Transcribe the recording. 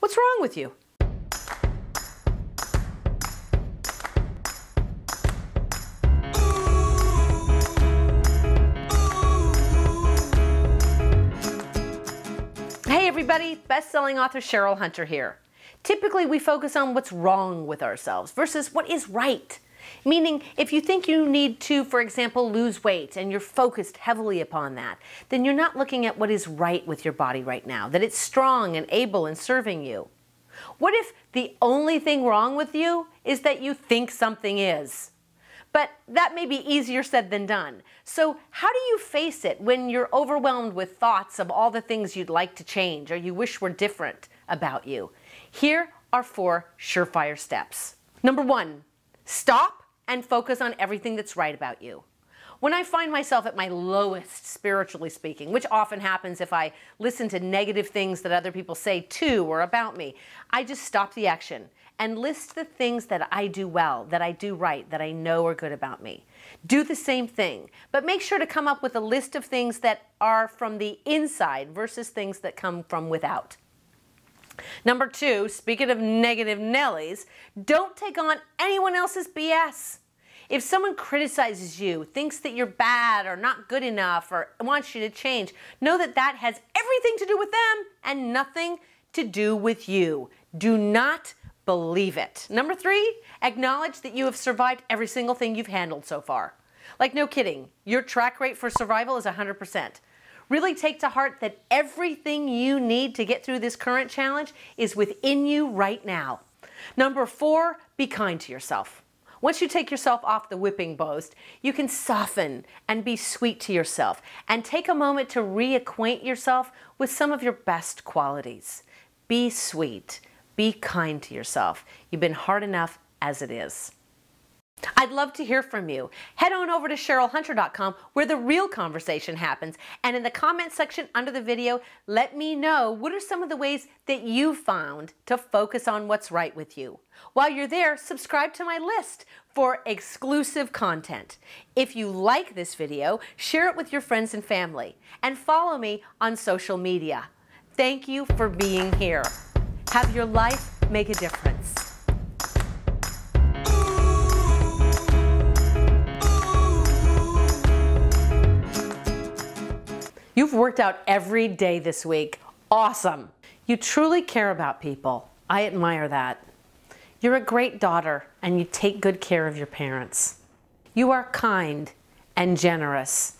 What's wrong with you? Hey everybody, best-selling author Cheryl Hunter here. Typically we focus on what's wrong with ourselves versus what is right. Meaning, if you think you need to, for example, lose weight and you're focused heavily upon that, then you're not looking at what is right with your body right now, that it's strong and able and serving you. What if the only thing wrong with you is that you think something is? But that may be easier said than done. So, how do you face it when you're overwhelmed with thoughts of all the things you'd like to change or you wish were different about you? Here are four surefire steps. Number one, stop and focus on everything that's right about you. When I find myself at my lowest, spiritually speaking, which often happens if I listen to negative things that other people say to or about me, I just stop the action and list the things that I do well, that I do right, that I know are good about me. Do the same thing, but make sure to come up with a list of things that are from the inside versus things that come from without. Number two, speaking of negative Nellies, don't take on anyone else's BS. If someone criticizes you, thinks that you're bad or not good enough or wants you to change, know that that has everything to do with them and nothing to do with you. Do not believe it. Number three, acknowledge that you have survived every single thing you've handled so far. Like, no kidding, your track rate for survival is 100%. Really take to heart that everything you need to get through this current challenge is within you right now. Number four, be kind to yourself. Once you take yourself off the whipping post, you can soften and be sweet to yourself and take a moment to reacquaint yourself with some of your best qualities. Be sweet. Be kind to yourself. You've been hard enough as it is. I'd love to hear from you. Head on over to CherylHunter.com where the real conversation happens. And in the comment section under the video, let me know what are some of the ways that you found to focus on what's right with you. While you're there, subscribe to my list for exclusive content. If you like this video, share it with your friends and family. And follow me on social media. Thank you for being here. Have your life make a difference. You've worked out every day this week. Awesome. You truly care about people. I admire that. You're a great daughter and you take good care of your parents. You are kind and generous